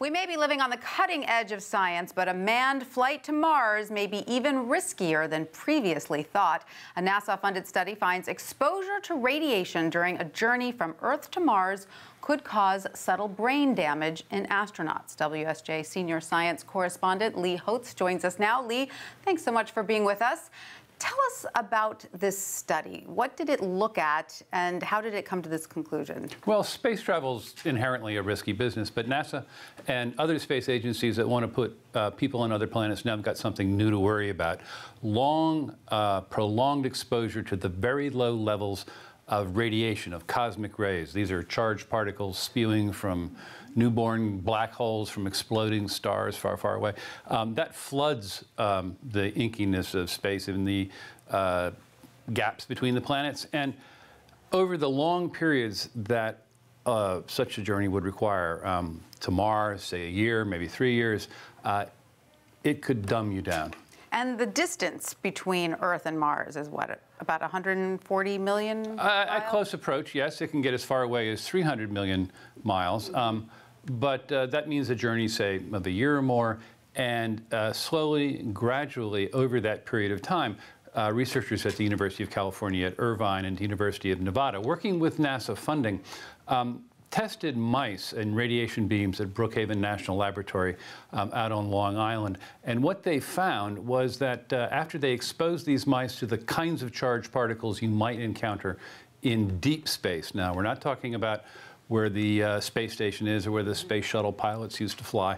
We may be living on the cutting edge of science, but a manned flight to Mars may be even riskier than previously thought. A NASA funded study finds exposure to radiation during a journey from Earth to Mars could cause subtle brain damage in astronauts. WSJ senior science correspondent Lee Hotz joins us now. Lee, thanks so much for being with us. Tell us about this study. What did it look at and how did it come to this conclusion? Well, space travel is inherently a risky business, but NASA and other space agencies that want to put uh, people on other planets now have got something new to worry about. Long, uh, prolonged exposure to the very low levels of radiation, of cosmic rays. These are charged particles spewing from newborn black holes, from exploding stars far, far away. Um, that floods um, the inkiness of space and the uh, gaps between the planets. And over the long periods that uh, such a journey would require, um, to Mars, say a year, maybe three years, uh, it could dumb you down. And the distance between Earth and Mars is what, about 140 million? Uh, at close approach, yes. It can get as far away as 300 million miles. Um, but uh, that means a journey, say, of a year or more. And uh, slowly, gradually, over that period of time, uh, researchers at the University of California at Irvine and the University of Nevada, working with NASA funding, um, tested mice and radiation beams at Brookhaven National Laboratory um, out on Long Island. And what they found was that uh, after they exposed these mice to the kinds of charged particles you might encounter in deep space, now we're not talking about where the uh, space station is or where the space shuttle pilots used to fly,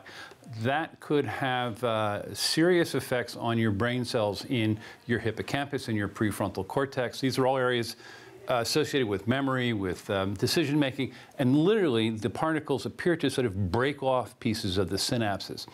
that could have uh, serious effects on your brain cells in your hippocampus and your prefrontal cortex. These are all areas uh, associated with memory, with um, decision making, and literally the particles appear to sort of break off pieces of the synapses.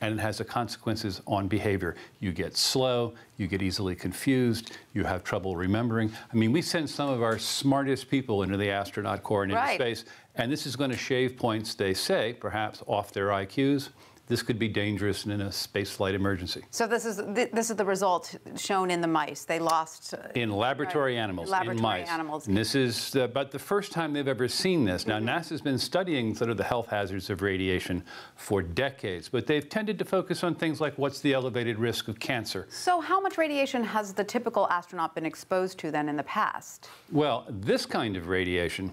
And it has the consequences on behavior. You get slow, you get easily confused, you have trouble remembering. I mean, we send some of our smartest people into the astronaut corps and into right. space, and this is going to shave points, they say, perhaps off their IQs this could be dangerous in a spaceflight emergency. So this is this is the result shown in the mice. They lost uh, in laboratory animals. Laboratory in mice. animals. And this is uh, but the first time they've ever seen this. Now mm -hmm. NASA's been studying sort of the health hazards of radiation for decades, but they've tended to focus on things like what's the elevated risk of cancer. So how much radiation has the typical astronaut been exposed to then in the past? Well, this kind of radiation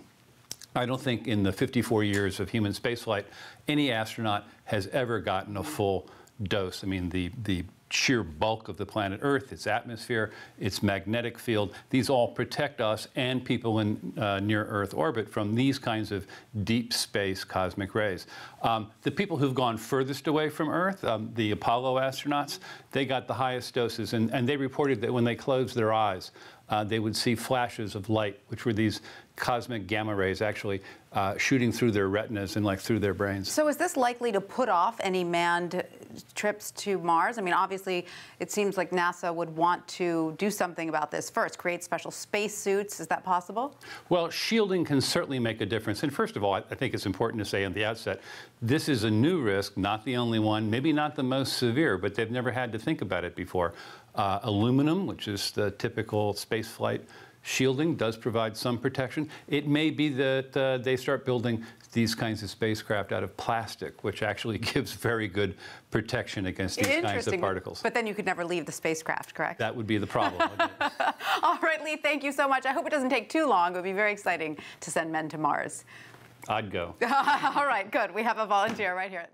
I don't think in the 54 years of human spaceflight, any astronaut has ever gotten a full dose. I mean, the, the sheer bulk of the planet Earth, its atmosphere, its magnetic field, these all protect us and people in uh, near Earth orbit from these kinds of deep space cosmic rays. Um, the people who've gone furthest away from Earth, um, the Apollo astronauts, they got the highest doses, and, and they reported that when they closed their eyes, uh, they would see flashes of light, which were these cosmic gamma rays actually uh, shooting through their retinas and like through their brains. So is this likely to put off any manned trips to Mars? I mean, obviously, it seems like NASA would want to do something about this first, create special space suits. Is that possible? Well, shielding can certainly make a difference. And first of all, I think it's important to say at the outset, this is a new risk, not the only one, maybe not the most severe, but they've never had to think about it before. Uh, aluminum, which is the typical space flight shielding, does provide some protection. It may be that uh, they start building these kinds of spacecraft out of plastic, which actually gives very good protection against these kinds of particles. But then you could never leave the spacecraft, correct? That would be the problem. All right, Lee, thank you so much. I hope it doesn't take too long. It would be very exciting to send men to Mars. I'd go. All right, good. We have a volunteer right here.